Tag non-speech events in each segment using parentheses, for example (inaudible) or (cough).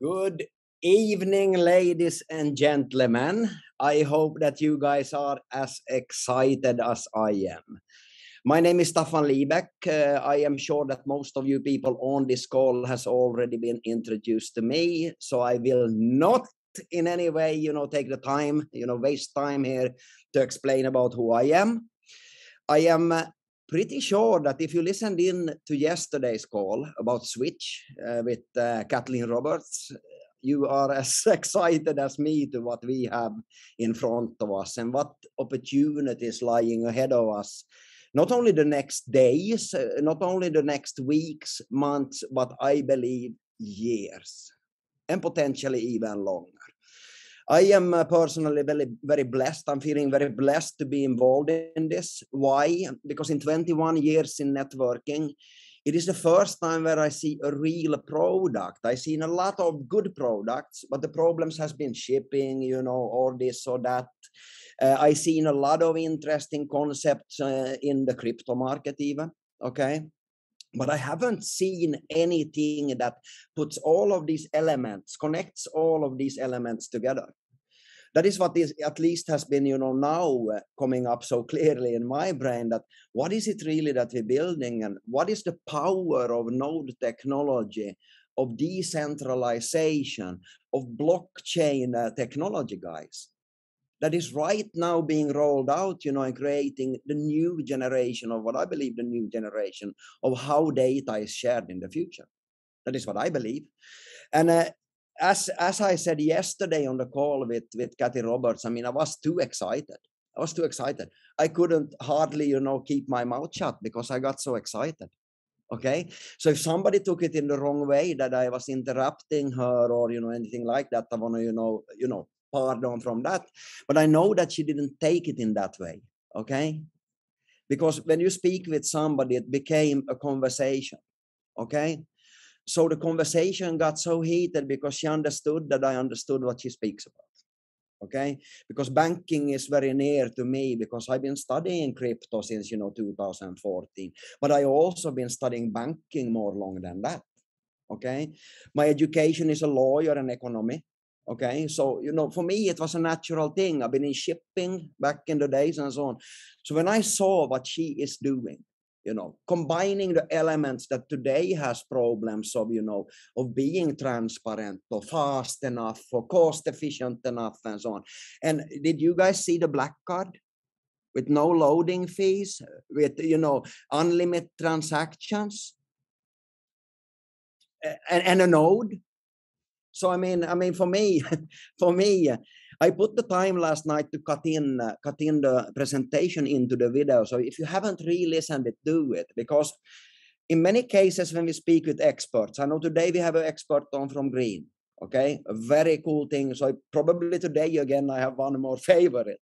Good evening, ladies and gentlemen. I hope that you guys are as excited as I am. My name is Staffan Liebeck. Uh, I am sure that most of you people on this call has already been introduced to me, so I will not in any way, you know, take the time, you know, waste time here to explain about who I am. I am uh, pretty sure that if you listened in to yesterday's call about Switch uh, with uh, Kathleen Roberts, you are (laughs) as excited as me to what we have in front of us and what opportunities lying ahead of us. Not only the next days uh, not only the next weeks months but i believe years and potentially even longer I am uh, personally very, very blessed. I'm feeling very blessed to be involved in this. Why? Because in 21 years in networking, it is the first time where I see a real product. I've seen a lot of good products, but the problems has been shipping, you know, or this or that. Uh, I've seen a lot of interesting concepts uh, in the crypto market, even. Okay. But I haven't seen anything that puts all of these elements, connects all of these elements together. That is what is at least has been you know now uh, coming up so clearly in my brain that what is it really that we're building and what is the power of node technology of decentralization of blockchain uh, technology guys that is right now being rolled out you know and creating the new generation of what i believe the new generation of how data is shared in the future that is what i believe and uh, as as I said yesterday on the call with with Kathy Roberts, I mean, I was too excited. I was too excited. I couldn't hardly, you know, keep my mouth shut because I got so excited. Okay, so if somebody took it in the wrong way that I was interrupting her or you know anything like that, I want to you know you know pardon from that. But I know that she didn't take it in that way. Okay, because when you speak with somebody, it became a conversation. Okay, so the conversation got so heated because she understood that I understood what she speaks about. Okay, because banking is very near to me because I've been studying crypto since you know 2014, but I also been studying banking more long than that. Okay, my education is a lawyer and economy. Okay, so you know, for me, it was a natural thing. I've been in shipping back in the days and so on. So when I saw what she is doing, you know combining the elements that today has problems of you know of being transparent or fast enough or cost efficient enough and so on. And did you guys see the black card? With no loading fees with you know unlimited transactions? And, and a node so i mean i mean for me (laughs) for me I put the time last night to cut in uh, cut in the presentation into the video. So if you haven't re-listened it, do it because in many cases when we speak with experts, I know today we have an expert on from Green. Okay, a very cool thing. So probably today again I have one more (laughs) favorite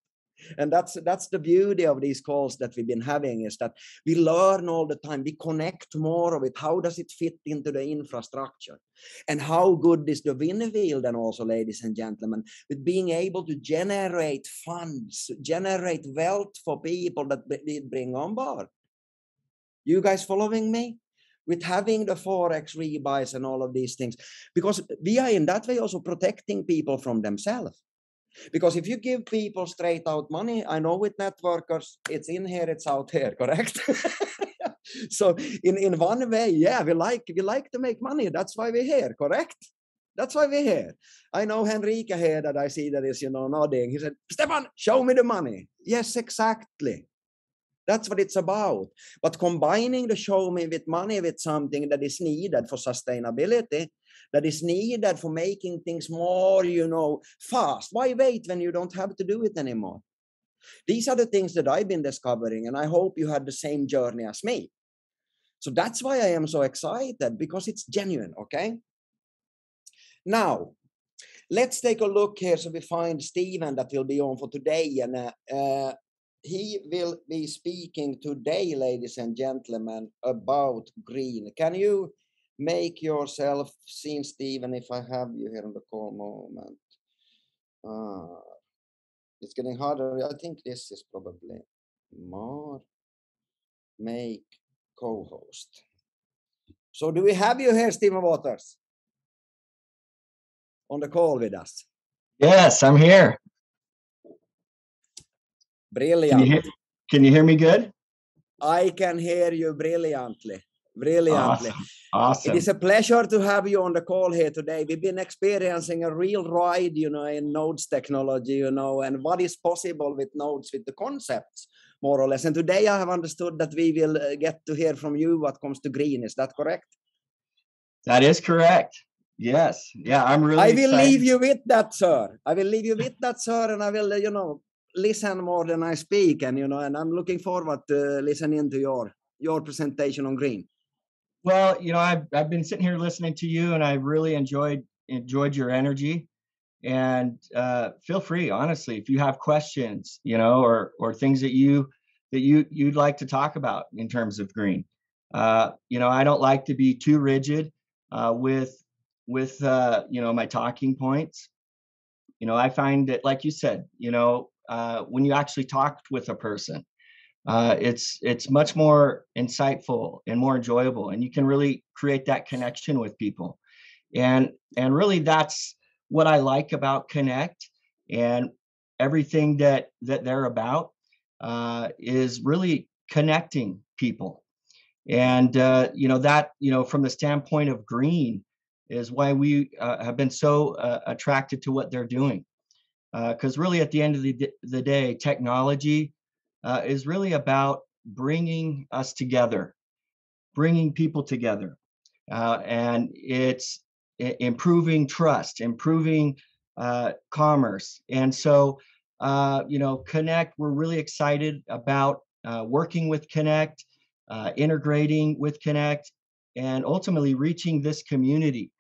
and that's that's the beauty of these calls that we've been having is that we learn all the time we connect more of it how does it fit into the infrastructure? And how good is the wheel then also ladies and gentlemen with being able to generate funds generate wealth for people that we bring on board? You guys following me? With having the forex rebuys and all of these things because we are in that way also protecting people from themselves because if you give people straight out money, I know with networkers, it's in here, it's out here, (laughs) correct? so in, in one way, yeah, we like we like to make money. That's why we're here, correct? That's why we're here. I know Henrique here that I see that is, you know, nodding. He said, Stefan, show me the money. Yes, exactly. That's what it's about. But combining the show me with money with something that is needed for sustainability, that is needed for making things more, you know, fast. Why wait when you don't have to do it anymore? These are the things that I've been discovering, and I hope you had the same journey as me. So that's why I am so excited because it's genuine, okay? Now, let's take a look here so we find Steven that will be on for today. And uh, uh, he will be speaking today, ladies and gentlemen, about green. Can you make yourself seen, Steven, if I have you here on the call moment? Uh, it's getting harder. I think this is probably more make co-host. So do we have you here, Steven Waters? on the call with us? Yes, I'm here. Brilliant. Can you hear, can you hear me good? I can hear you brilliantly. Brilliantly. Awesome. awesome. It is a pleasure to have you on the call here today. We've been experiencing a real ride, you know, in nodes technology, you know, and what is possible with nodes, with the concepts, more or less. And today I have understood that we will uh, get to hear from you what comes to green. Is that correct? That is correct. Yes. Yeah, I'm really. I will excited. leave you with that, sir. I will leave you with that, sir, and I will, uh, you know, listen more than I speak, and you know, and I'm looking forward to listening to your your presentation on green. Well, you know, I've I've been sitting here listening to you, and I really enjoyed enjoyed your energy. And uh, feel free, honestly, if you have questions, you know, or or things that you that you you'd like to talk about in terms of green. Uh, you know, I don't like to be too rigid uh, with with uh, you know my talking points. You know, I find that, like you said, you know, uh, when you actually talk with a person, uh, it's it's much more insightful and more enjoyable and you can really create that connection with people. And and really that's what i like about connect and everything that that they're about uh, is really connecting people. And uh, you know that you know from the standpoint of green is why we uh, have been so attracted to what they're doing because really at the end of the, the day technology uh, is really about bringing us together, bringing people together. Uh, and it's improving trust, improving uh, commerce. And so, uh, you know, Connect, we're really excited about uh, working with Connect, uh, integrating with Connect, and ultimately reaching this community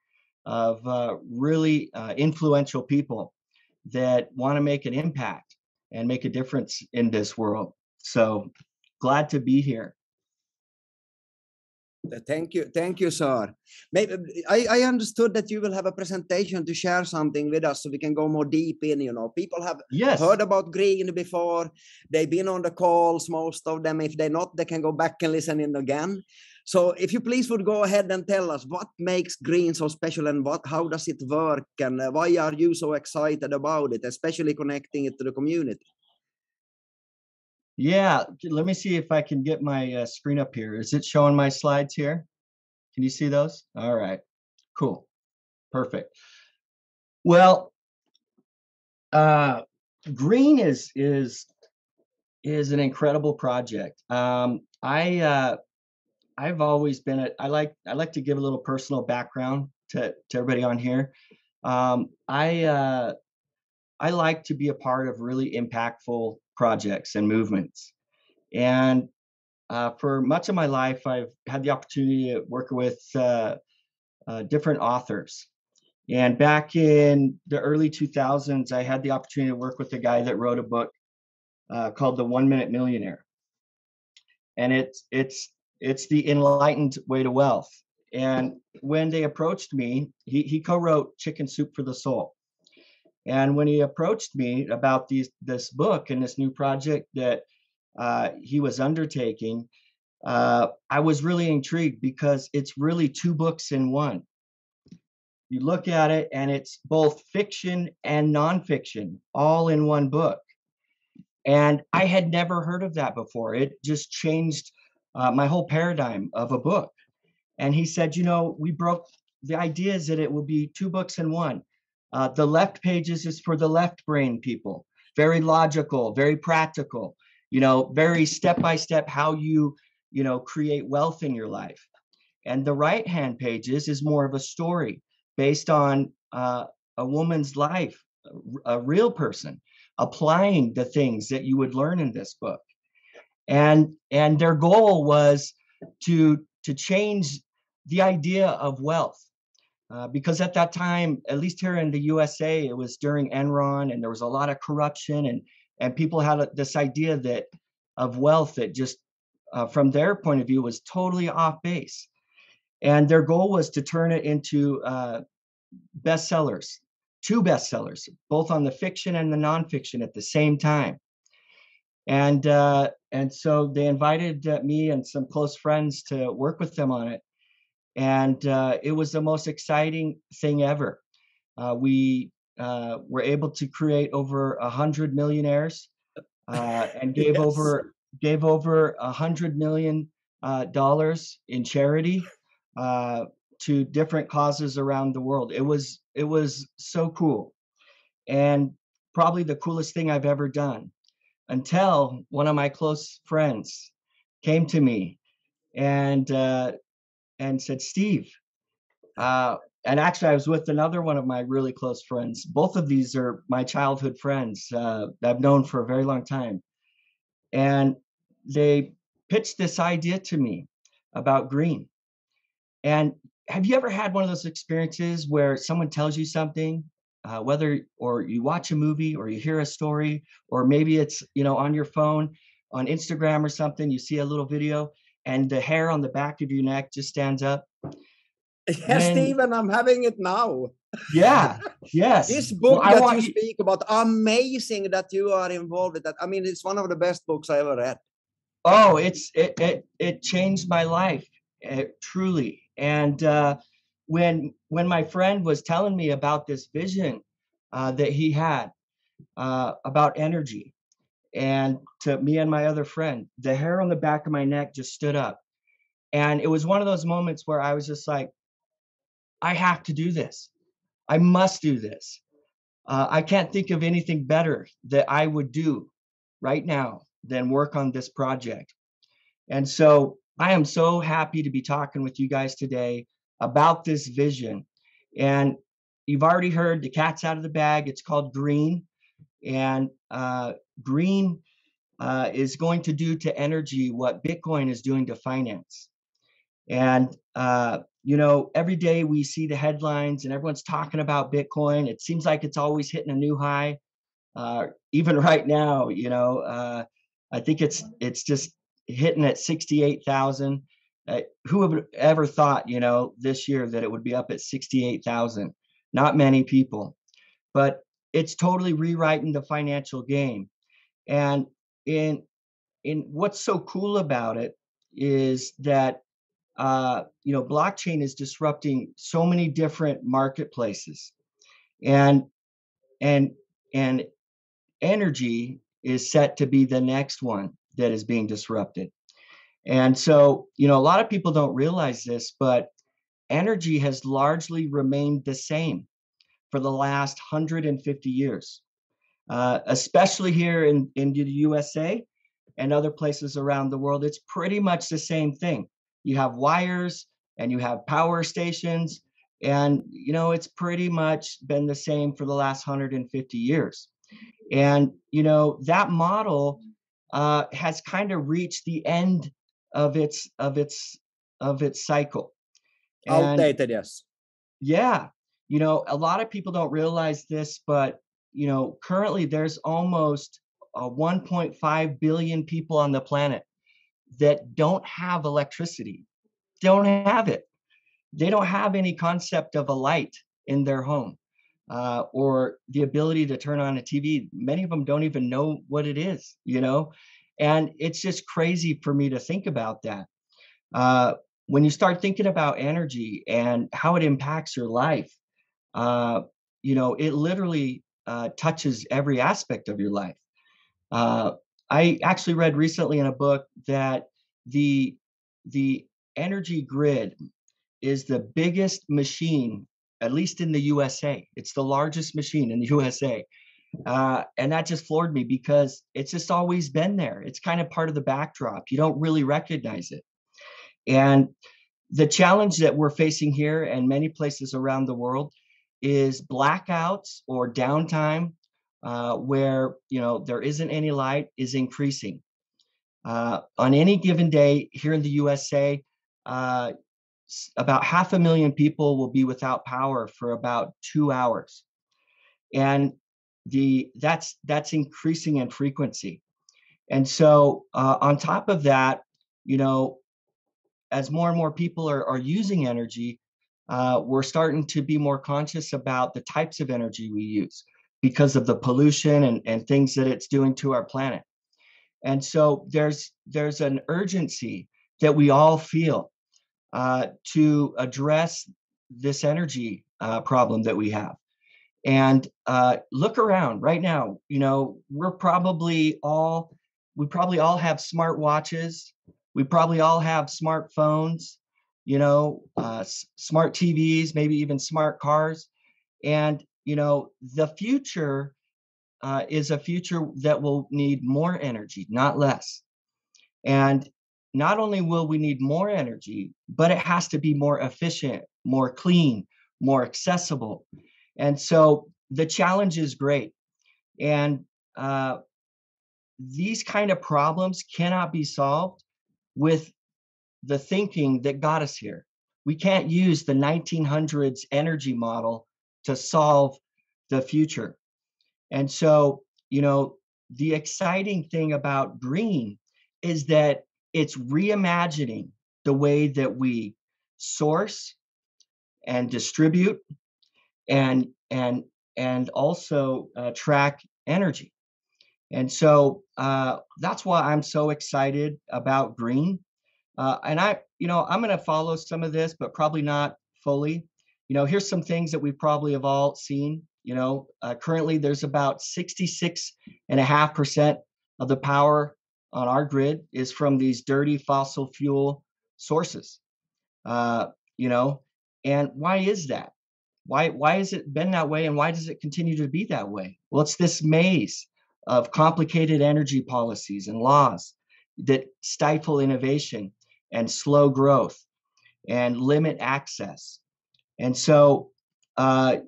of really influential people that want to make an impact and make a difference in this world. So glad to be here. Uh, thank you, thank you, sir. Maybe I, I understood that you will have a presentation to share something with us, so we can go more deep in. You know, people have yes. heard about green before. They've been on the calls, most of them. If they're not, they can go back and listen in again. So, if you please would go ahead and tell us what makes green so special, and what, how does it work, and uh, why are you so excited about it, especially connecting it to the community. Yeah, let me see if I can get my uh, screen up here. Is it showing my slides here? Can you see those? All right, cool, perfect. Well, uh, green is is is an incredible project. Um, I uh, I've always been a, I like I like to give a little personal background to to everybody on here. Um, I uh, I like to be a part of really impactful projects and movements. And uh, for much of my life, I've had the opportunity to work with uh, uh, different authors. And back in the early 2000s, I had the opportunity to work with a guy that wrote a book uh, called The One Minute Millionaire. And it's it's it's the enlightened way to wealth. And when they approached me, he, he co-wrote Chicken Soup for the Soul. And when he approached me about these this book and this new project that uh, he was undertaking, uh, I was really intrigued because it's really two books in one. You look at it, and it's both fiction and nonfiction all in one book. And I had never heard of that before. It just changed uh, my whole paradigm of a book. And he said, You know, we broke the idea is that it will be two books in one. Uh, the left pages is for the left brain people, very logical, very practical, you know, very step by step how you, you know, create wealth in your life. And the right hand pages is more of a story based on uh, a woman's life, a real person applying the things that you would learn in this book. And and their goal was to to change the idea of wealth. Uh, because at that time, at least here in the USA, it was during Enron, and there was a lot of corruption, and and people had this idea that of wealth that just, uh, from their point of view, was totally off base, and their goal was to turn it into uh, bestsellers, two bestsellers, both on the fiction and the nonfiction at the same time, and uh, and so they invited uh, me and some close friends to work with them on it and uh, it was the most exciting thing ever Uh, we uh, were able to create over a hundred millionaires uh, (laughs) and gave Yes. over gave over a hundred million uh, dollars in charity uh, to different causes around the world. It was it was so cool, and probably the coolest thing I've ever done. Until one of my close friends came to me and uh, and said, "Steve." Uh, and actually, I was with another one of my really close friends. Both of these are my childhood friends uh, that I've known for a very long time. And they pitched this idea to me about green. And have you ever had one of those experiences where someone tells you something, uh, whether or you watch a movie or you hear a story, or maybe it's you know on your phone, on Instagram or something, you see a little video, and the hair on the back of your neck just stands up. (laughs) Yes, Steven, I'm having it now. Yeah. (laughs) Yes. This Well, book I that want you speak about, amazing that you are involved with that. I mean, it's one of the best books I ever read. oh it's it it, it changed my life uh, truly and uh, when when my friend was telling me about this vision uh, that he had uh, about energy. And to me and my other friend the hair on the back of my neck just stood up. And it was one of those moments where i was just like i have to do this. I must do this. Uh, i can't think of anything better that i would do right now than work on this project. And so I am so happy to be talking with you guys today about this vision. And you've already heard the cat's out of the bag. It's called green. And uh, green uh, is going to do to energy what Bitcoin is doing to finance. And, uh, you know, every day we see the headlines and everyone's talking about Bitcoin. It seems like it's always hitting a new high. Uh, even (laughs) right now, you know, uh, I think it's it's just hitting at sixty-eight thousand. Uh, who would ever thought, you know, this year that it would be up at sixty-eight thousand? Not many people, but it's totally rewriting the financial game. And in in what's so cool about it is that uh, you know blockchain is disrupting so many different marketplaces, and and and energy is set to be the next one that is being disrupted. And so, you know, a lot of people don't realize this, but energy has largely remained the same for the last 150 years, uh, especially here in, in the USA and other places around the world. It's pretty much the same thing. You have wires and you have power stations, and, you know, it's pretty much been the same for the last 150 years. And you know that model uh, has kind of reached the end of its of its of its cycle. And Outdated, yes. yeah, you know a lot of people don't realize this, but you know currently there's almost uh, 1.5 billion people on the planet that don't have electricity, don't have it. They don't have any concept of a light in their home uh, or the ability to turn on a TV. Many of them don't even know what it is, you know? And it's just crazy for me to think about that. Uh, when you start thinking about energy and how it impacts your life, uh, you know, it literally uh, touches every aspect of your life. Uh, I actually read recently in a book that the the energy grid is the biggest machine at least in the USA. It's the largest machine in the (laughs) USA. Uh, and that just floored me because it's just always been there. It's kind of part of the backdrop. You don't really recognize it. And the challenge that we're facing here and many places around the world is blackouts or downtime uh, where you know there isn't any light is increasing. Uh, on any given day here in the USA, uh, about half a million people will be without power for about two hours and the that's that's increasing in frequency and so uh, on top of that you know as more and more people are, are using energy uh, we're starting to be more conscious about the types of energy we use because of the pollution and, and things that it's doing to our planet and so there's there's an urgency that we all feel uh, to address this energy uh, problem that we have. And uh, look around right now. You know, we're probably all we probably all have smart watches. We probably all have smartphones. You know, uh, s- smart TVs, maybe even smart cars. And you know, the future uh, is a future that will need more energy, not less. And not only will we need more energy, but it has to be more efficient, more clean, more accessible. And so the challenge is great. And uh, these kind of problems cannot be solved with the thinking that got us here. We can't use the 1900s energy model to solve the future. And so, you know, the exciting thing about green is that it's reimagining the way that we source and distribute and and and also uh, track energy and so uh, that's why i'm so excited about green uh, and i you know i'm going to follow some of this but probably not fully you know here's some things that we probably have all seen you know uh, currently there's about 66 and a half percent of the power on our grid is from these dirty fossil fuel sources. Uh, you know, and why is that? Why why has it been that way, and why does it continue to be that way? Well, it's this maze of complicated energy policies and laws that stifle innovation and slow growth and limit access. And so, uh,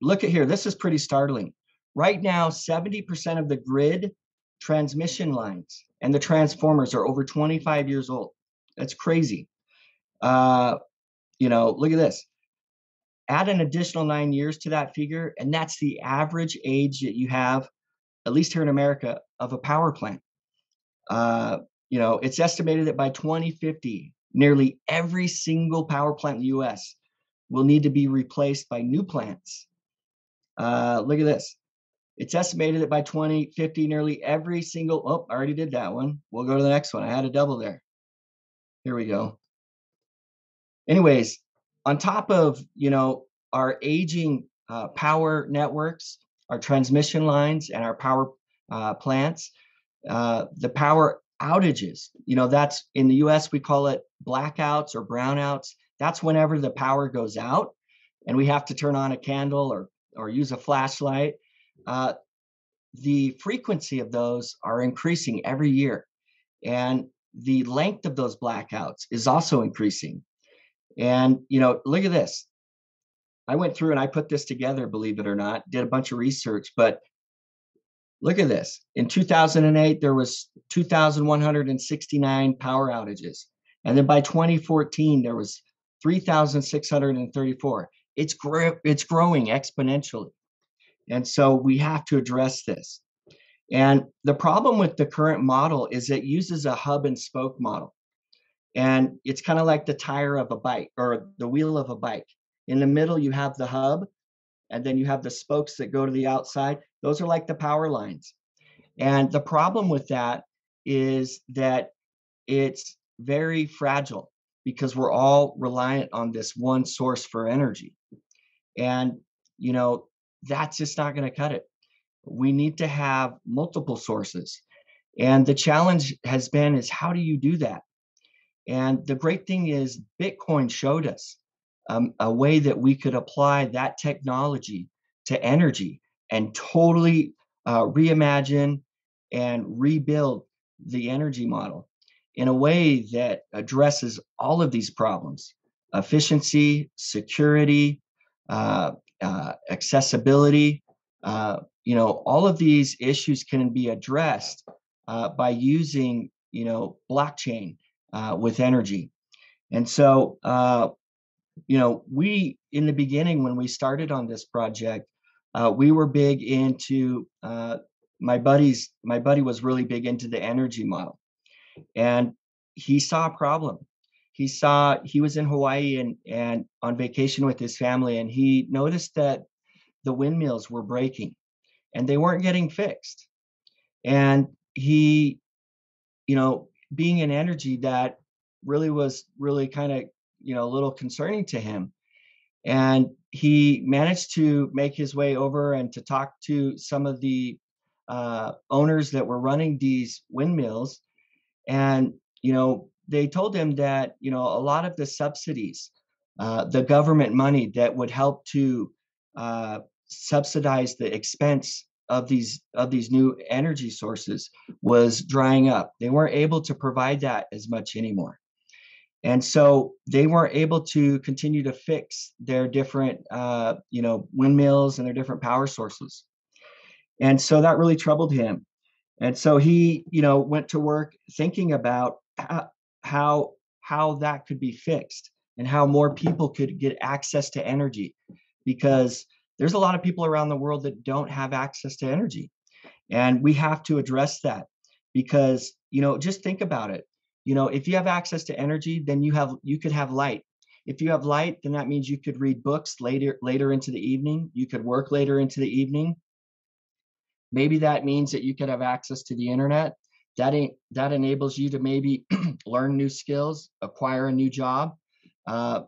look at here. This is pretty startling. Right now, 70% of the grid transmission lines and the transformers are over 25 years old. That's crazy. Uh, you know, look at this. Add an additional nine years to that figure, and that's the average age that you have, at least here in America, of a power plant. Uh, you know, it's estimated that by 2050, nearly every single power plant in the US will need to be replaced by new plants. Uh, look at this. It's estimated that by 2050, nearly every single, oh, I already did that one. We'll go to the next one. I had a double there. Here we go. Anyways, on top of, you know, our aging uh, power networks, our transmission lines, and our power uh, plants, uh, the power outages, you know, that's in the US, we call it blackouts or brownouts. That's whenever the power goes out and we have to turn on a candle or, or use a flashlight uh, the frequency of those are increasing every year. And the length of those blackouts is also increasing. And, you know, look at this. I went through and I put this together, believe it or not, did a bunch of research, but look at this. In 2008, there was 2,169 power outages. And then by 2014, there was 3,634. It's, it's growing exponentially. And so we have to address this. And the problem with the current model is it uses a hub and spoke model. And it's kind of like the tire of a bike or the wheel of a bike. In the middle, you have the hub, and then you have the spokes that go to the outside. Those are like the power lines. And the problem with that is that it's very fragile because we're all reliant on this one source for energy. And, you know, that's just not going to cut it. We need to have multiple sources. And the challenge has been is how do you do that? And the great thing is Bitcoin showed us um, a way that we could apply that technology to energy and totally uh, reimagine and rebuild the energy model in a way that addresses all of these problems efficiency, security, uh, uh, accessibility. Uh, you know, all of these issues can be addressed uh, by using, you know, blockchain uh, with energy. And so, uh, you know, we in the beginning when we started on this project, uh, we were big into my buddies. My buddy was really big into the energy model, and he saw a problem he saw he was in Hawaii and and on vacation with his family and he noticed that the windmills were breaking and they weren't getting fixed. And he you know being an energy that really was really kind of you know a little concerning to him. And he managed to make his way over and to talk to some of the uh, owners that were running these windmills. And you know they told him that you know a lot of the subsidies uh, the government money that would help to uh, subsidize the expense of these of these new energy sources was drying up. They weren't able to provide that as much anymore. And so they weren't able to continue to fix their different uh, you know windmills and their different power sources. And so that really troubled him. And so he you know went to work thinking about how how, how that could be fixed and how more people could get access to energy because there's a lot of people around the world that don't have access to energy. And we have to address that because you know just think about it. You know if you have access to energy then you have you could have light. If you have light then that means you could read books later later into the evening. You could work later into the evening. Maybe that means that you could have access to the internet. That ain't, that enables you to maybe (clears throat) learn new skills acquire a new job. Uh,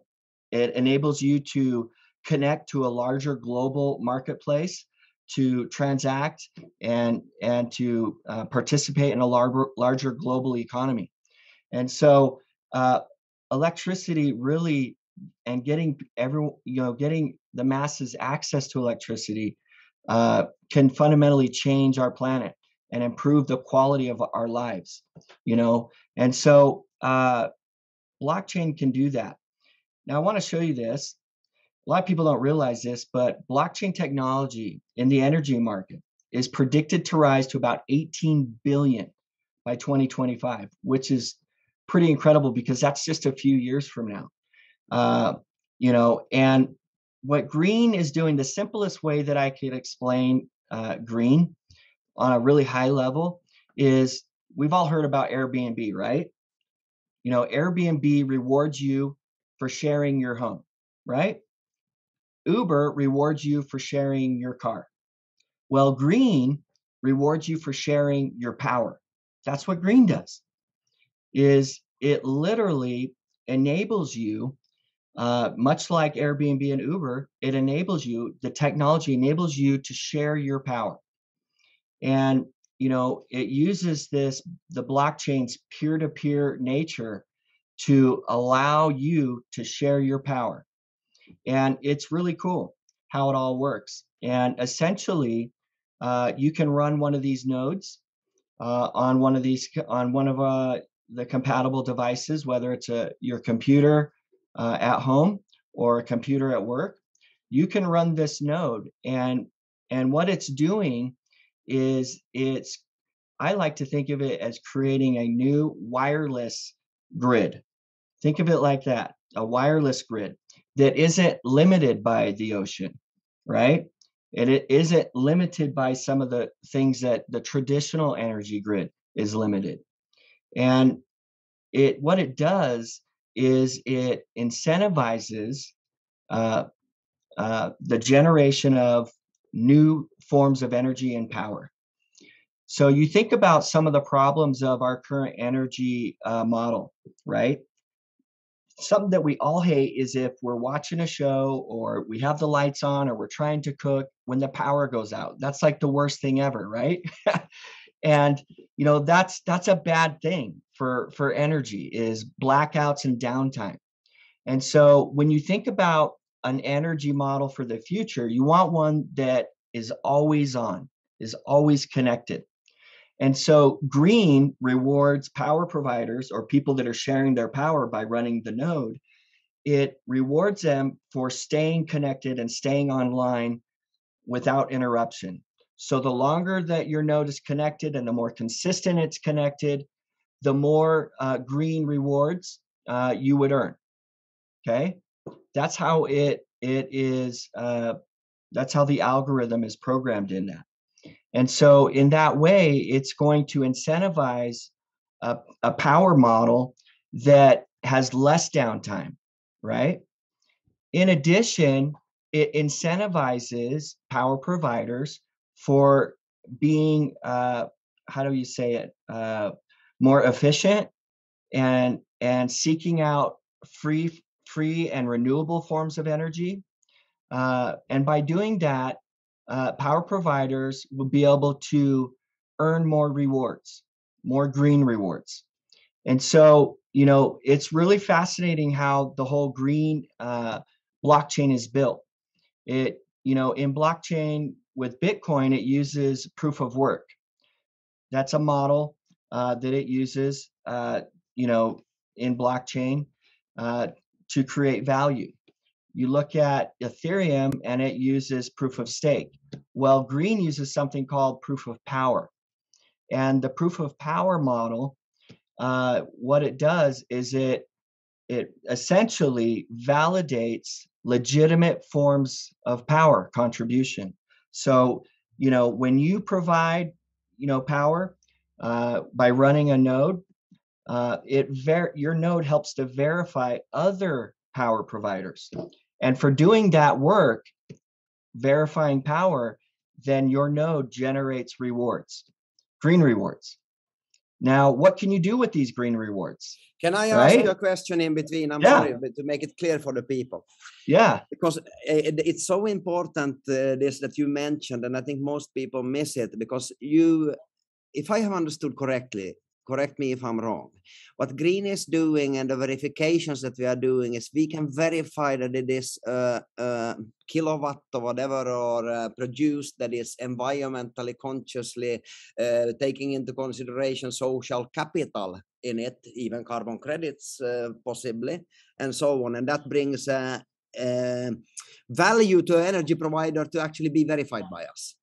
it enables you to connect to a larger global marketplace to transact and and to uh, participate in a larger larger global economy and so uh, electricity really and getting everyone, you know, getting the masses access to electricity uh, can fundamentally change our planet and improve the quality of our lives, you know. And so uh, blockchain can do that. Now, I want to show you this. A lot of people don't realize this, but blockchain technology in the energy market is predicted to rise to about 18 billion by 2025, which is pretty incredible because that's just a few years from now. Uh, you know, and what green is doing, the simplest way that I could explain uh, green on a really high level is we've all heard about Airbnb, right? You know, Airbnb rewards you for sharing your home, right? Uber rewards you for sharing your car. Well, green rewards you for sharing your power. That's what green does is it literally enables you uh, much like airbnb and uber it enables you the technology enables you to share your power and you know it uses this the blockchain's peer-to-peer nature to allow you to share your power and it's really cool how it all works and essentially uh, you can run one of these nodes uh, on one of these on one of uh, the compatible devices, whether it's a your computer uh, at home or a computer at work, you can run this node. And and what it's doing is it's I like to think of it as creating a new wireless grid. Think of it like that, a wireless grid that isn't limited by the ocean, right? And it isn't limited by some of the things that the traditional energy grid is limited. And it what it does is it incentivizes uh, uh, the generation of new forms of energy and power. So you think about some of the problems of our current energy uh, model, right? Something that we all hate is if we're watching a show or we have the lights on or we're trying to cook when the power goes out. That's like the worst thing ever, right? (laughs) and you know that's that's a bad thing for for energy is blackouts and downtime and so when you think about an energy model for the future you want one that is always on is always connected and so green rewards power providers or people that are sharing their power by running the node it rewards them for staying connected and staying online without interruption so the longer that your node is connected and the more consistent it's connected, the more uh, green rewards uh, you would earn. Okay, that's how it it is. Uh, that's how the algorithm is programmed in that. And so in that way, it's going to incentivize a, a power model that has less downtime, right? In addition, it incentivizes power providers for being uh, how do you say it uh, more efficient and and seeking out free free and renewable forms of energy. Uh, and by doing that, uh, power providers will be able to earn more rewards, more green rewards. And so, you know, it's really fascinating how the whole green uh, blockchain is built. It, you know, in blockchain with Bitcoin, it uses proof of work. That's a model uh, that it uses, uh, you know, in blockchain uh, to create value. You look at Ethereum and it uses proof of stake. Well, green uses something called proof of power. And the proof of power model, uh, what it does is it it essentially validates legitimate forms of power contribution. So, you know, when you provide, you know, power uh, by running a node, uh, it ver- your node helps to verify other power providers. And for doing that work, verifying power, then your node generates rewards, green rewards. Now, what can you do with these green rewards? Can I ask right? you a question in between? I'm yeah. sorry, but to make it clear for the people. Yeah. Because it, it's so important, uh, this that you mentioned, and I think most people miss it because you, if I have understood correctly, correct me if I'm wrong. What Green is doing and the verifications that we are doing is we can verify that it is a, a kilowatt or whatever or uh, produced that is environmentally consciously uh, taking into consideration social capital in it, even carbon credits uh, possibly, and so on. And that brings value to energy provider to actually be verified by us.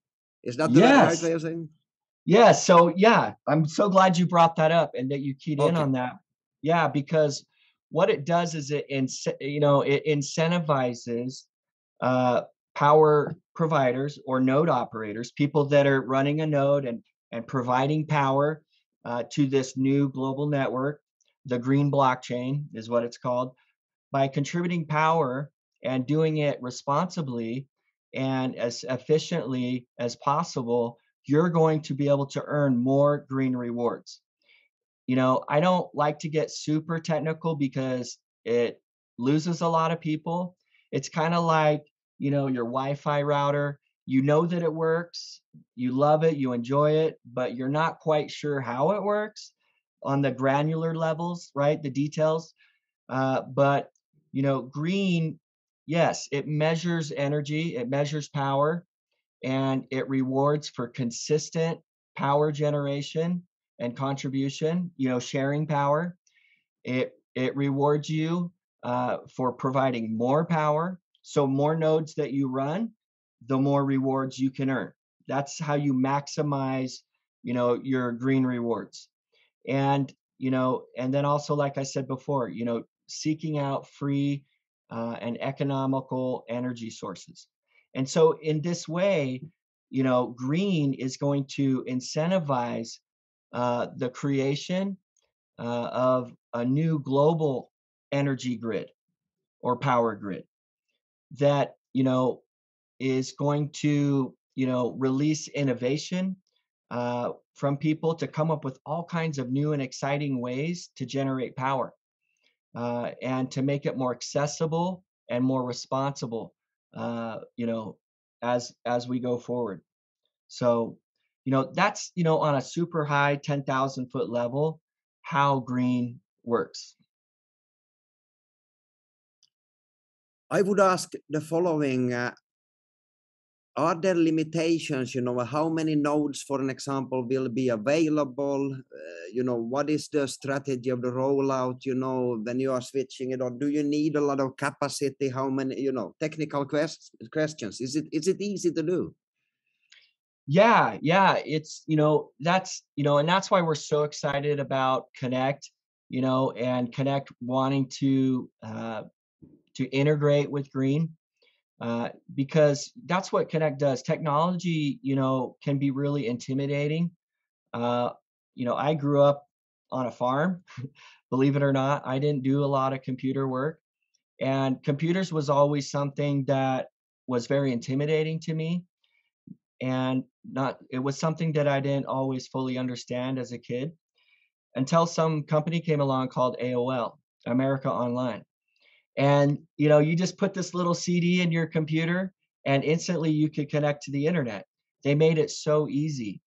Is that the yes. right way of saying? Yeah. So yeah, I'm so glad you brought that up and that you keyed okay. in on that. Yeah, because what it does is it you know it incentivizes uh, power providers or node operators, people that are running a node and and providing power uh, to this new global network. The green blockchain is what it's called. By contributing power and doing it responsibly and as efficiently as possible, you're going to be able to earn more green rewards. You know, I don't like to get super technical because it loses a lot of people. It's kind of like, you know, your Wi Fi router. You know that it works, you love it, you enjoy it, but you're not quite sure how it works on the granular levels, right? The details. Uh, but, you know, green, yes, it measures energy, it measures power, and it rewards for consistent power generation and contribution you know sharing power. It it rewards you uh, for providing more power. So more nodes that you run the more rewards you can earn. That's how you maximize you know your green rewards. And you know and then also like i said before you know seeking out free uh, and economical energy sources and so in this way, you know, green is going to incentivize uh, the creation uh, of a new global energy grid or power grid that, you know, is going to, you know, release innovation uh, from people to come up with all kinds of new and exciting ways to generate power uh, and to make it more accessible and more responsible uh, you know, as as we go forward. So, you know, that's you know on a super high, ten thousand foot level, how green works. I would ask the following: uh, are there limitations you know how many nodes for an example will be available? Uh, you know what is the strategy of the rollout you know when you are switching it or do you need a lot of capacity? How many you know technical quest- questions. Is it is it easy to do? Yeah yeah it's you know that's you know and that's why we're so excited about connect you know and connect wanting to uh, to integrate with green uh, because that's what Connect does. Technology, you know, can be really intimidating. Uh, you know, I grew up on a farm, (laughs) believe it or not. I didn't do a lot of computer work, and computers was always something that was very intimidating to me, and not it was something that I didn't always fully understand as a kid until some company came along called AOL, America Online and you know you just put this little cd in your computer and instantly you could connect to the internet. They made it so easy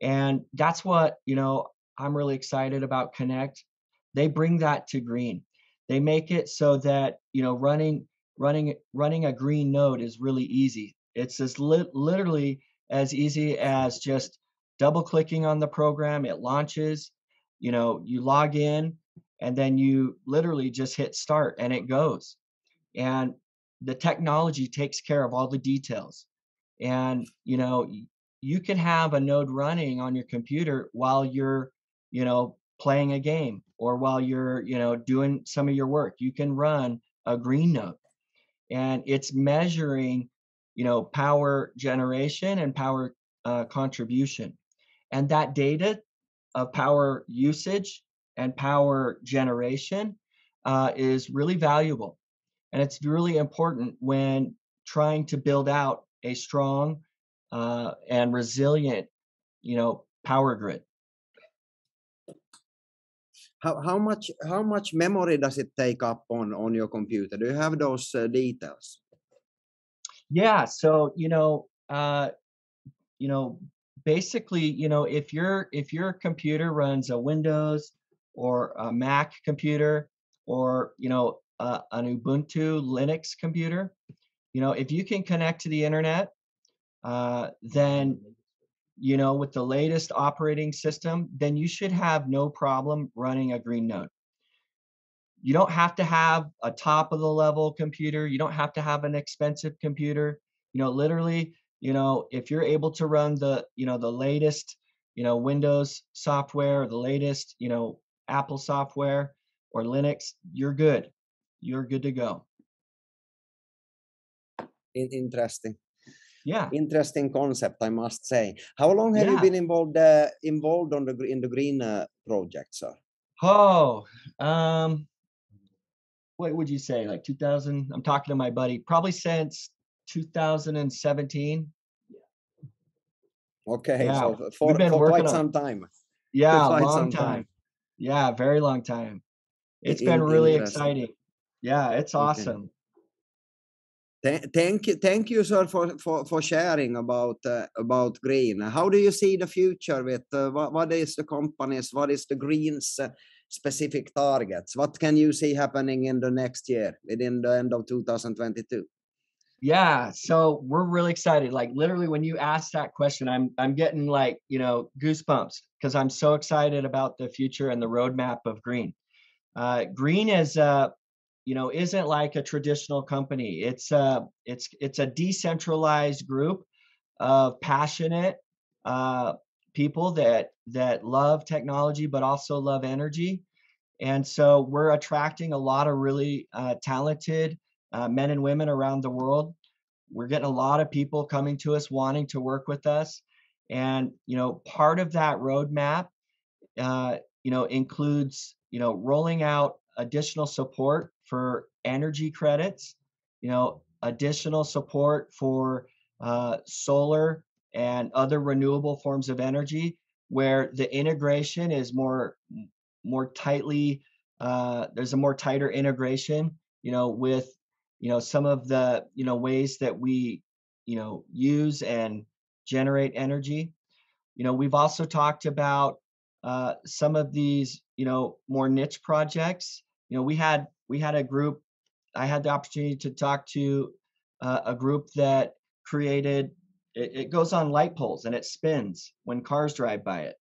and that's what you know i'm really excited about connect. They bring that to green. They make it so that you know running running running a green node is really easy. It's as li- literally as easy as just double clicking on the program. It launches you know you log in and then you literally just hit start and it goes. And the technology takes care of all the details. And you know you can have a node running on your computer while you're you know playing a game or while you're you know doing some of your work. You can run a green node. And it's measuring you know power generation and power uh, contribution. And that data of power usage and power generation uh, is really valuable. And it's really important when trying to build out a strong uh, and resilient, you know, power grid. How, how much how much memory does it take up on on your computer? Do you have those uh, details? Yeah, so you know, uh, you know, basically, you know, if your if your computer runs a Windows or a Mac computer or you know uh, an Ubuntu Linux computer, you know if you can connect to the internet, uh, then you know with the latest operating system, then you should have no problem running a green node. You don't have to have a top of the level computer. You don't have to have an expensive computer. You know, literally, you know, if you're able to run the, you know, the latest, you know, Windows software, the latest, you know, Apple software or Linux, you're good. You're good to go. Interesting. Yeah. Interesting concept, I must say. How long have yeah. you been involved uh, involved on the in the green uh, project, sir? Oh, um, what would you say? Like 2000? I'm talking to my buddy. Probably since 2017. Okay, yeah. so for, for quite on, some time. Yeah, (laughs) long time. time. Yeah, very long time. It's in, been really exciting. Yeah, it's awesome. Okay. Thank you, thank you, sir, for for, for sharing about uh, about green. How do you see the future with uh, what, what is the companies? What is the greens uh, specific targets? What can you see happening in the next year, within the end of 2022? Yeah, so we're really excited. Like literally when you ask that question, I'm I'm getting like, you know, goosebumps because I'm so excited about the future and the roadmap of Green. Uh, Green is uh, you know, isn't like a traditional company. It's a it's it's a decentralized group of passionate uh people that that love technology but also love energy. And so we're attracting a lot of really uh, talented uh, men and women around the world. We're getting a lot of people coming to us wanting to work with us. And, you know, part of that roadmap, uh, you know, includes, you know, rolling out additional support for energy credits, you know, additional support for uh, solar and other renewable forms of energy where the integration is more more tightly uh, there's a more tighter integration you know with you know some of the you know ways that we you know use and generate energy. You know we've also talked about uh, some of these you know more niche projects. You know we had we had a group i had the opportunity to talk to uh, a group that created it, it, goes on light poles and it spins when cars drive by it.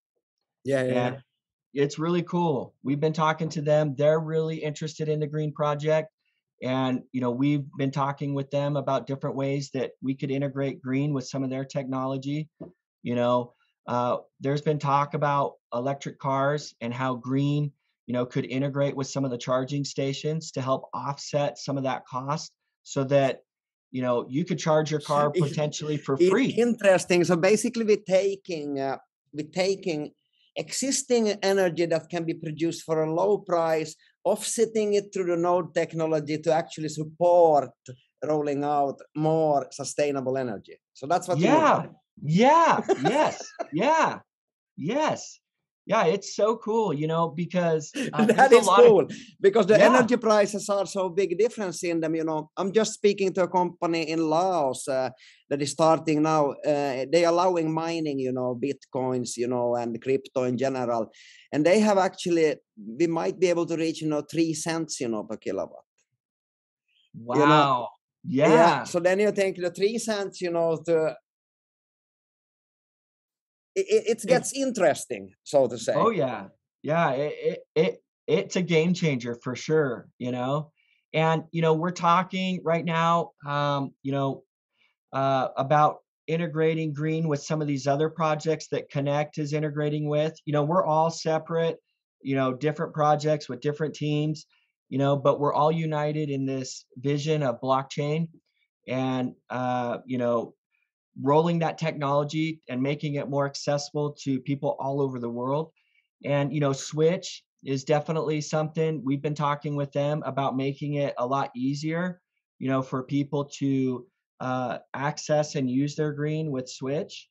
Yeah yeah and it's really cool. We've been talking to them. They're really interested in the green project and you know we've been talking with them about different ways that we could integrate green with some of their technology. You know uh, there's been talk about electric cars and how green you know could integrate with some of the charging stations to help offset some of that cost so that you know you could charge your car potentially for free. interesting. So basically we're taking uh, we're taking existing energy that can be produced for a low price offsetting it through the node technology to actually support rolling out more sustainable energy. So that's what yeah, yeah, (laughs) yes, yeah, yes. Yeah, it's so cool, you know, because (laughs) uh, that is cool of, because the yeah. energy prices are so big difference in them. You know, I'm just speaking to a company in Laos uh, that is starting now. Uh, they allowing mining, you know, bitcoins, you know, and crypto in general, and they have actually we might be able to reach, you know, three cents, you know, per kilowatt. Wow. You know? yeah. yeah. So then you think the three cents, you know, to it, it gets interesting, so to say. Oh yeah, yeah. It, it it it's a game changer for sure. You know, and you know we're talking right now. Um, you know, uh, about integrating green with some of these other projects that Connect is integrating with. You know, we're all separate. You know, different projects with different teams. You know, but we're all united in this vision of blockchain and uh, you know rolling that technology and making it more accessible to people all over the world. And, you know, Switch is definitely something we've been talking with them about making it a lot easier, you know, for people to uh, access and use their green with Switch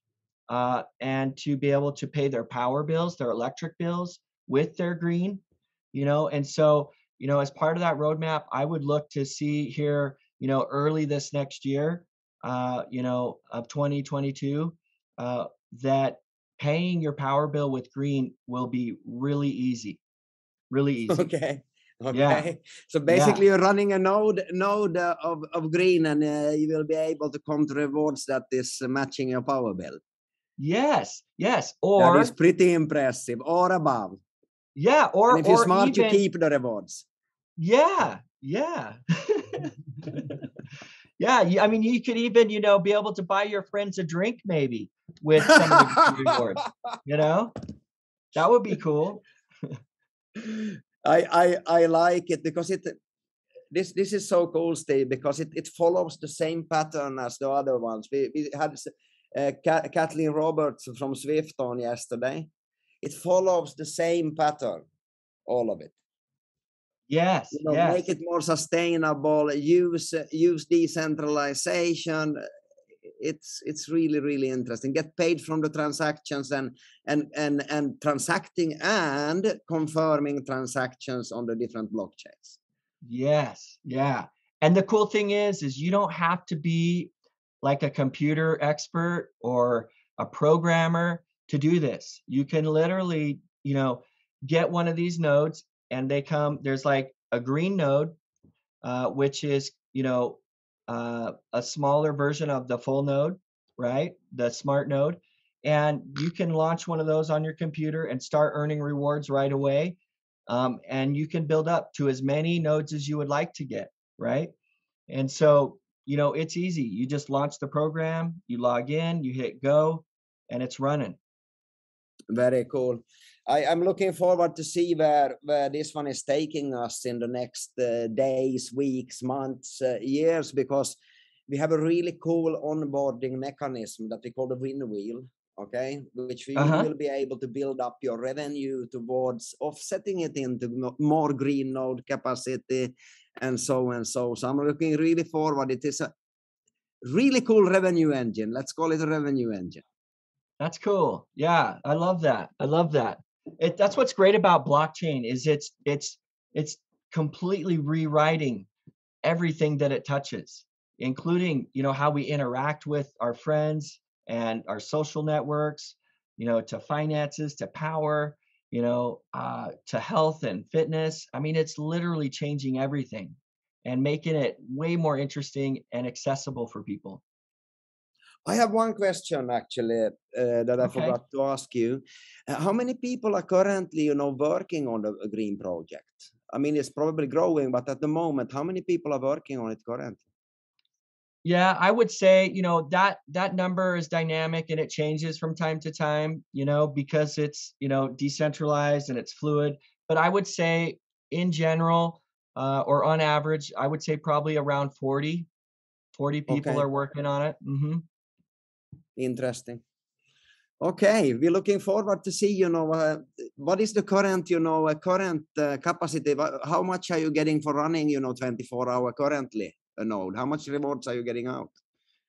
uh, and to be able to pay their power bills, their electric bills with their green, you know. And so, you know, as part of that roadmap, I would look to see here, you know, early this next year, uh, you know, of 2022, uh, that paying your power bill with green will be really easy, really (laughs) easy. Okay. Okay. Yeah. So basically, yeah. you're running a node node uh, of, of green, and uh, you will be able to come to rewards that is matching your power bill. Yes. Yes. Or that is pretty impressive. Or above. Yeah. Or and if you're smart, even, you keep the rewards. Yeah. Yeah. (laughs) (laughs) Yeah, I mean, you could even, you know, be able to buy your friends a drink maybe with some of the rewards. (laughs) You know, that would be cool. I I I like it because it this this is so cool, Steve, because it, it follows the same pattern as the other ones. We we had uh, Kathleen Roberts from Swift on yesterday. It follows the same pattern, all of it. Yes, you know, yes. make it more sustainable. Use use decentralization. It's it's really really interesting. Get paid from the transactions and and and and transacting and confirming transactions on the different blockchains. Yes, yeah. And the cool thing is, is you don't have to be like a computer expert or a programmer to do this. You can literally, you know, get one of these nodes and they come there's like a green node uh, which is you know uh, a smaller version of the full node right? The smart node and you can launch one of those on your computer and start earning rewards right away um, and you can build up to as many nodes as you would like to get right? And so you know it's easy. You just launch the program you log in you hit go and it's running. Very cool I, am looking forward to see where where this one is taking us in the next uh, days, weeks, months, uh, years, because we have a really cool onboarding mechanism that we call the win wheel. Okay, which we uh-huh. will be able to build up your revenue towards offsetting it into more green node capacity and so and so. So I'm looking really forward. It is a really cool revenue engine. Let's call it a revenue engine. That's cool. Yeah, I love that. I love that it, that's what's great about blockchain is it's it's it's completely rewriting everything that it touches including you know how we interact with our friends and our social networks you know to finances to power you know uh, to health and fitness. I mean it's literally changing everything and making it way more interesting and accessible for people I have one question actually uh, that I okay. forgot to ask you. Uh, how many people are currently, you know, working on the green project? I mean, it's probably growing, but at the moment, how many people are working on it currently? Yeah, I would say, you know, that that number is dynamic and it changes from time to time, you know, because it's, you know, decentralized and it's fluid. But I would say in general, uh, or on average, I would say probably around 40, 40 people okay. are working on it. Mm-hmm interesting okay we're looking forward to see you know uh, what is the current you know uh, current uh, capacity how much are you getting for running you know 24 hour currently a node how much rewards are you getting out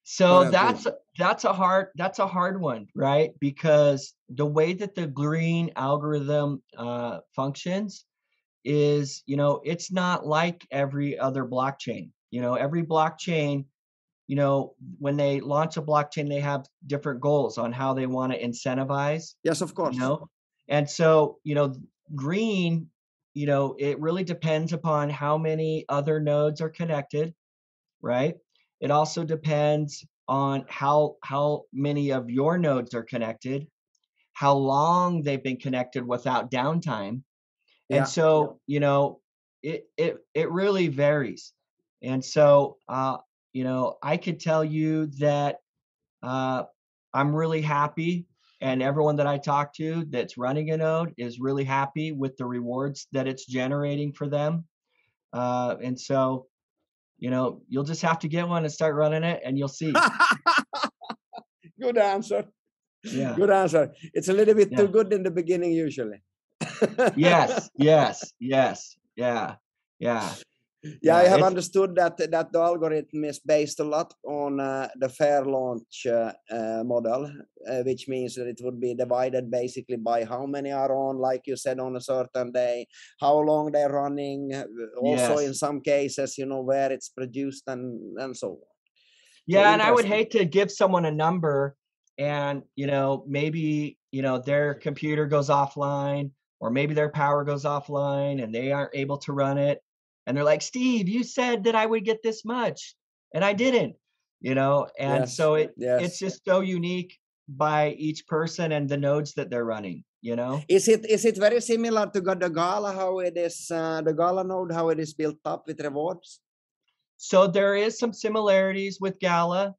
so currently? that's that's a hard that's a hard one, right? Because the way that the green algorithm uh, functions is, you know, it's not like every other blockchain. You know, every blockchain, you know, when they launch a blockchain, they have different goals on how they want to incentivize. Yes, of course. You know, and so you know, green, you know, it really depends upon how many other nodes are connected, right? It also depends on how how many of your nodes are connected, how long they've been connected without downtime. Yeah. And so, you know, it it it really varies. And so uh, you know, I could tell you that uh I'm really happy and everyone that I talk to that's running a node is really happy with the rewards that it's generating for them. Uh, and so you know, you'll just have to get one and start running it and you'll see. (laughs) good answer. Yeah. Good answer. It's a little bit Yeah. too good in the beginning usually. yes, (laughs) yes, yes. Yeah. Yeah. Yeah, I have understood that that the algorithm is based a lot on uh, the fair launch uh, uh, model, uh, which means that it would be divided basically by how many are on, like you said, on a certain day, how long they're running, also Yes. in some cases, you know, where it's produced and and so on. Yeah, and I would hate to give someone a number and, you know, maybe, you know, their computer goes offline or maybe their power goes offline and they aren't able to run it. And they're like, "Steve, you said that I would get this much and I didn't." You know, and Yes, so it yes. it's just so unique by each person and the nodes that they're running, you know? Is it is it very similar to the Gala how it is uh, the Gala node how it is built up with rewards? So there is some similarities with Gala,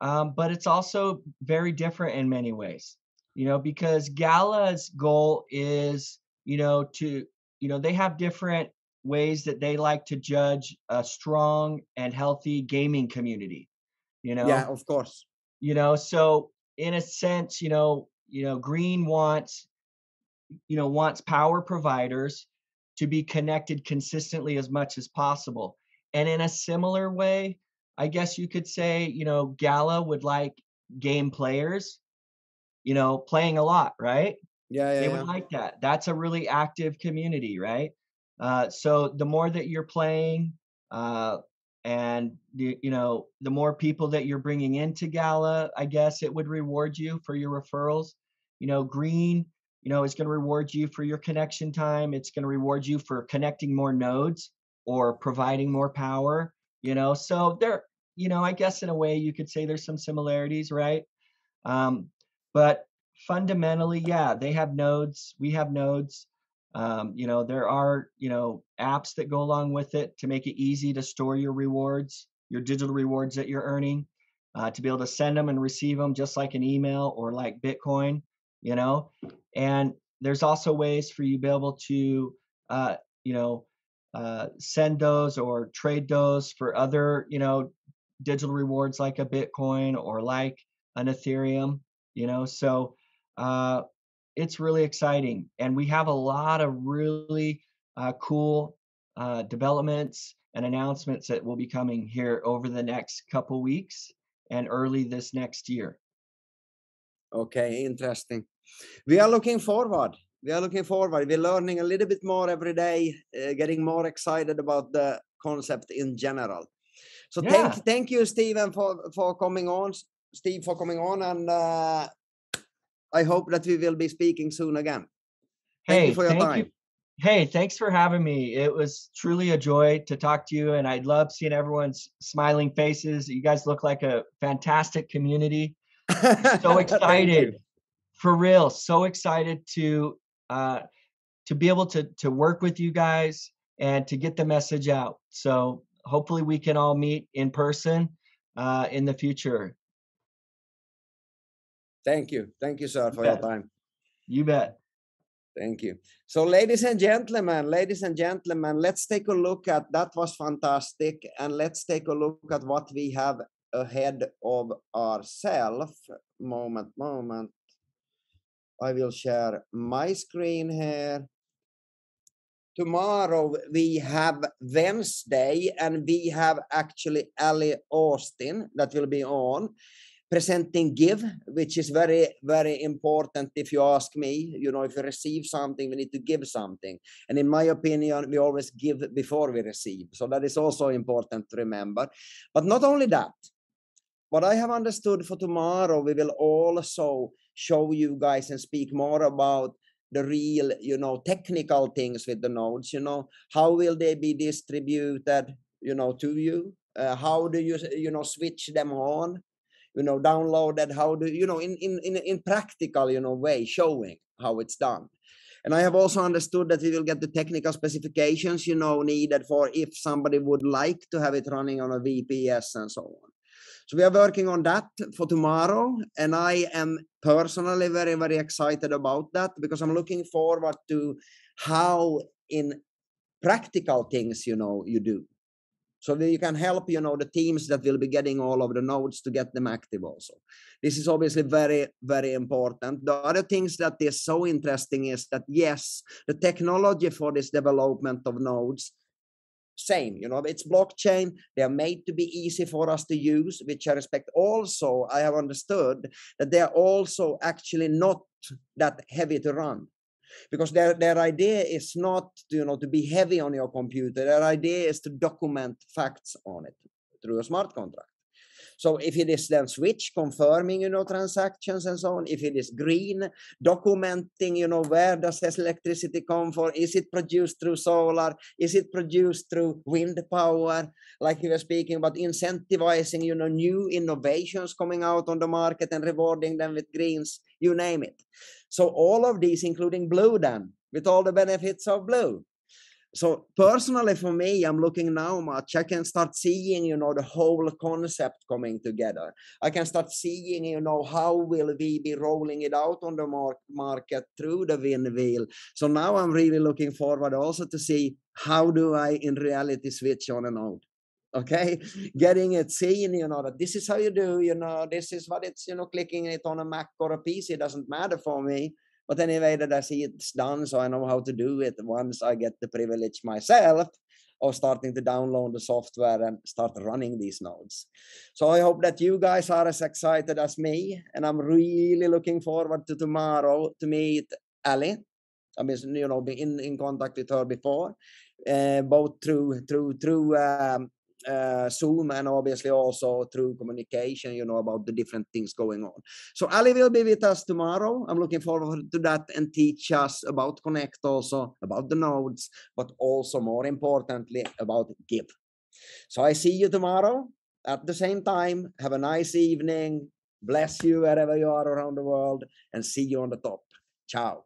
um, but it's also very different in many ways. You know, because Gala's goal is, you know, to, you know, they have different ways that they like to judge a strong and healthy gaming community. You know, Yeah, of course. you know, so in a sense, you know, you know, Green wants, you know, wants power providers to be connected consistently as much as possible. And in a similar way, I guess you could say, you know, Gala would like game players, you know, playing a lot, right? Yeah, yeah, they yeah. would like that. That's a really active community, right? Uh, so the more that you're playing, uh, and you, you know, the more people that you're bringing into Gala, I guess it would reward you for your referrals. You know, Green, you know, is going to reward you for your connection time. It's going to reward you for connecting more nodes or providing more power. You know, so there, you know, I guess in a way you could say there's some similarities, right? Um, but fundamentally, yeah, they have nodes. We have nodes. Um, you know, there are, you know, apps that go along with it to make it easy to store your rewards, your digital rewards that you're earning, uh, to be able to send them and receive them just like an email or like Bitcoin, you know. And there's also ways for you to be able to, uh, you know, uh, send those or trade those for other, you know, digital rewards like a Bitcoin or like an Ethereum, you know. So uh, it's really exciting, and we have a lot of really uh, cool uh, developments and announcements that will be coming here over the next couple weeks and early this next year. Okay, interesting. We are looking forward. We are looking forward. We're learning a little bit more every day, uh, getting more excited about the concept in general. So Yeah. thank thank you, Steven, for for coming on. Steve, for coming on, and uh, I hope that we will be speaking soon again. Thank hey, you for your thank time. you. Hey, thanks for having me. It was truly a joy to talk to you, and I love seeing everyone's smiling faces. You guys look like a fantastic community. So (laughs) excited, for real. So excited to uh, to be able to to work with you guys and to get the message out. So hopefully we can all meet in person uh, in the future. Thank you. Thank you, sir, You for your time. You bet. Thank you. So, ladies and gentlemen, ladies and gentlemen, let's take a look at that was fantastic, and let's take a look at what we have ahead of ourselves. Moment, moment. I will share my screen here. Tomorrow we have Wednesday, and we have actually Ali Austin that will be on. Presenting give, which is very, very important if you ask me. You know, if you receive something, we need to give something. And in my opinion, we always give before we receive. So that is also important to remember. But not only that, what I have understood for tomorrow, we will also show you guys and speak more about the real, you know, technical things with the nodes, you know, how will they be distributed, you know, to you? Uh, how do you, you know, switch them on? You know downloaded how do you know in in in, in practical you know way showing how it's done. And i have also understood that we will get the technical specifications you know needed for if somebody would like to have it running on a vps and so on. So we are working on that for tomorrow and i am personally very very excited about that because i'm looking forward to how in practical things you know you do so you can help you know the teams that will be getting all of the nodes to get them active also. This is obviously very very important. The other things that is so interesting is that yes the technology for this development of nodes same you know it's blockchain. They are made to be easy for us to use which i respect. Also i have understood that they are also actually not that heavy to run because their, their idea is not you know to be heavy on your computer. Their idea is to document facts on it through a smart contract so if it is then switch confirming, you know, transactions and so on, if it is green, documenting, you know, where does this electricity come from? Is it produced through solar? Is it produced through wind power? Like we were speaking about incentivizing, you know, new innovations coming out on the market and rewarding them with greens, you name it. So all of these, including blue then, with all the benefits of blue so personally for me i'm looking now much i can start seeing you know the whole concept coming together. I can start seeing you know how will we be rolling it out on the mar- market through the win wheel so now i'm really looking forward also to see how do i in reality switch on and out okay? Mm-hmm. Getting it seen you know that this is how you do you know this is what it's you know clicking it on a mac or a pc doesn't matter for me but anyway, that I see it's done, so I know how to do it once I get the privilege myself of starting to download the software and start running these nodes. So I hope that you guys are as excited as me, and I'm really looking forward to tomorrow to meet Ali. I mean, you know, be in, in contact with her before, uh, both through through through um, uh, Zoom and obviously also through communication, you know, about the different things going on. So Ali will be with us tomorrow. I'm looking forward to that and teach us about Connect also, about the nodes, but also more importantly about Give. So I see you tomorrow at the same time. Have a nice evening. Bless you wherever you are around the world and see you on the top. Ciao.